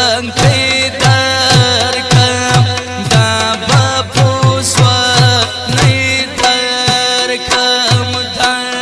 time